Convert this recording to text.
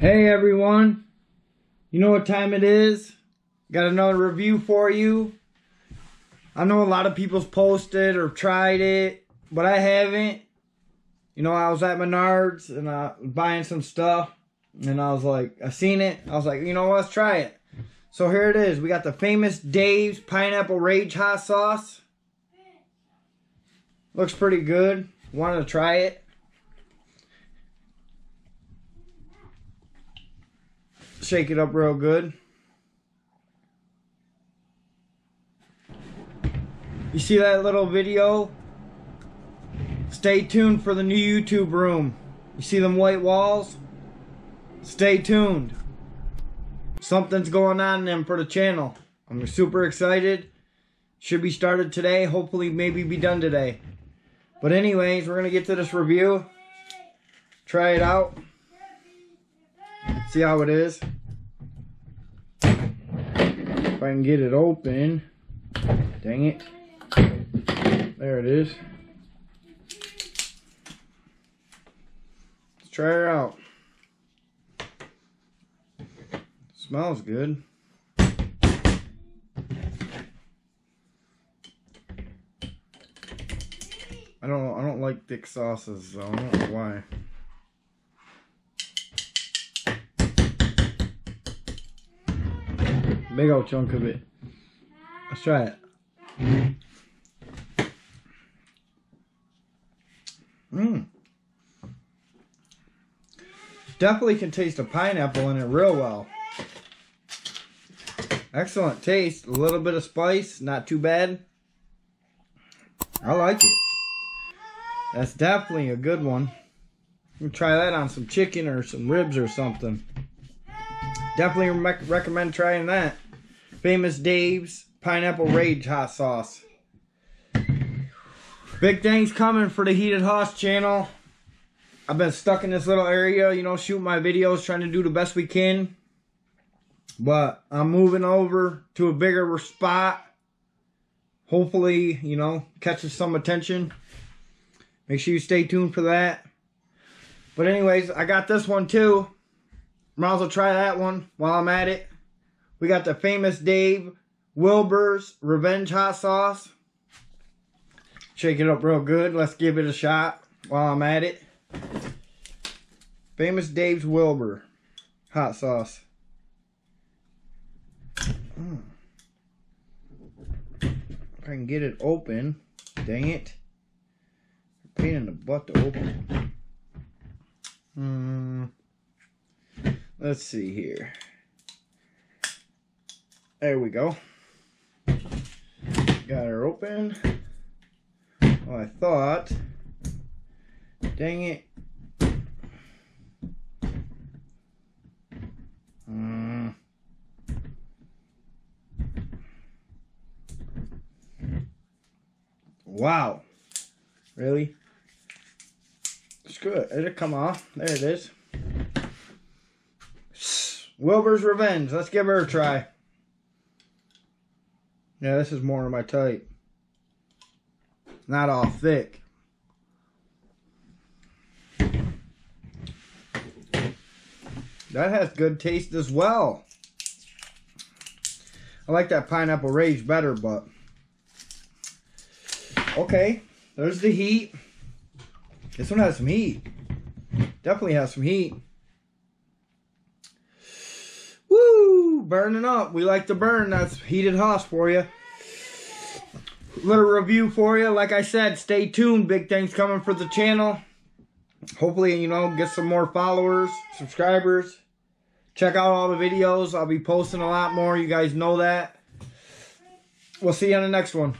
Hey everyone, you know what time it is? Got another review for you. I know a lot of people's posted or tried it, but I haven't. You know, I was at Menards and I was buying some stuff, and I was like, I seen it. I was like, you know, what, let's try it. So here it is. We got the famous Dave's Pineapple Rage Hot Sauce. Looks pretty good. Wanted to try it. Shake it up real good. You see that little video? Stay tuned for the new YouTube room. You see them white walls? Stay tuned. Something's going on in them for the channel. I'm super excited. Should be started today. Hopefully maybe be done today. But anyways, we're going to get to this review. Try it out. See how it is. If I can get it open. Dang it. There it is. Let's try her out. Smells good. I don't I don't like thick sauces so I don't know why. Big old chunk of it. Let's try it. Mmm. Definitely can taste a pineapple in it real well. Excellent taste. A little bit of spice. Not too bad. I like it. That's definitely a good one. try that on some chicken or some ribs or something. Definitely rec recommend trying that. Famous Dave's Pineapple Rage Hot Sauce. Big things coming for the Heated Hoss channel. I've been stuck in this little area, you know, shooting my videos, trying to do the best we can. But I'm moving over to a bigger spot. Hopefully, you know, catches some attention. Make sure you stay tuned for that. But anyways, I got this one too. Might as well try that one while I'm at it. We got the famous Dave Wilbur's Revenge Hot Sauce. Shake it up real good. Let's give it a shot while I'm at it. Famous Dave's Wilbur hot sauce. Mm. If I can get it open. Dang it. Pain in the butt to open. Hmm. Let's see here. There we go. Got her open. Well, I thought. Dang it. Mm. Wow. Really? Screw it. It'll come off. There it is. Wilbur's Revenge. Let's give her a try. Yeah, this is more of my type. Not all thick. That has good taste as well. I like that pineapple rage better, but okay. There's the heat. This one has some heat. Definitely has some heat. Burning up. We like to burn. That's heated hoss for you little review for you. Like I said, stay tuned. Big things coming for the channel. Hopefully, you know, get some more followers, subscribers. Check out all the videos. I'll be posting a lot more. You guys know that. We'll see you on the next one.